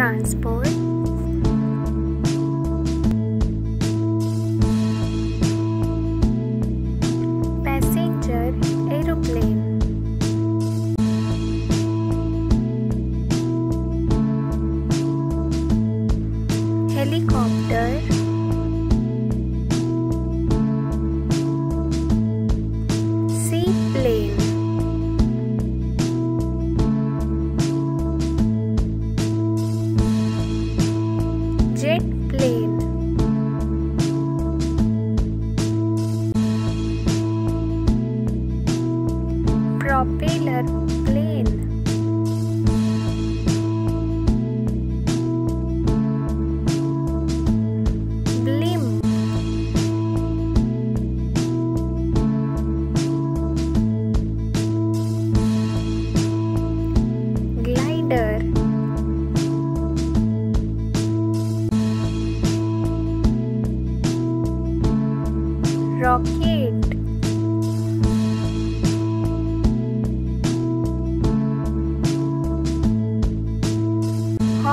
transport. Passenger aeroplane. Helicopter clean.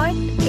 what